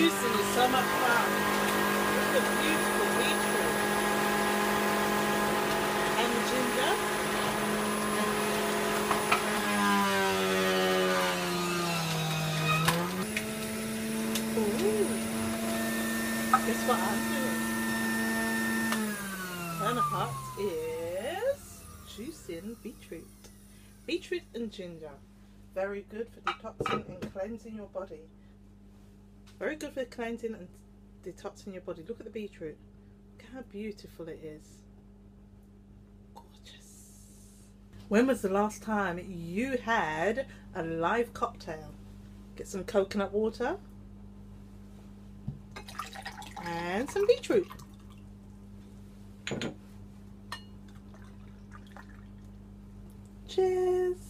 Juicing is so much fun. It's a beautiful beetroot. And ginger. Ooh. Guess what I'm doing? Bonaparte is juicing beetroot. Beetroot and ginger. Very good for detoxing and cleansing your body. Very good for cleansing and detoxing your body. Look at the beetroot. Look how beautiful it is. Gorgeous. When was the last time you had a live mocktail? Get some coconut water and some beetroot. Cheers.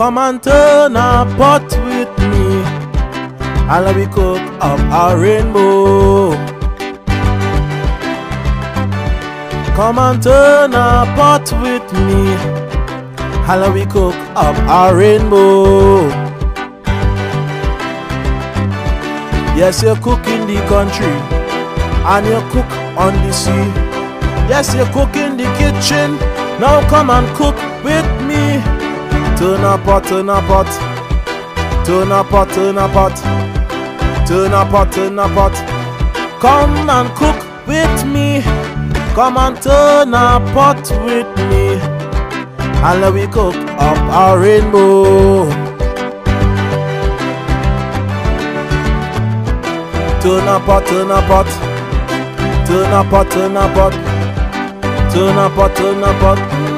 Come and turn a pot with me. And let me cook up a rainbow. Come and turn a pot with me. And let me cook up a rainbow. Yes, you cook in the country, and you cook on the sea. Yes, you cook in the kitchen. Now come and cook with me. Turn a pot, turn a pot. Turn a pot, turn a pot. Turn a pot, turn a pot. Come and cook with me. Come and turn a pot with me. And let me cook up a rainbow. Turn a pot, turn a pot. Turn a pot, turn a pot. Turn a pot, turn a pot.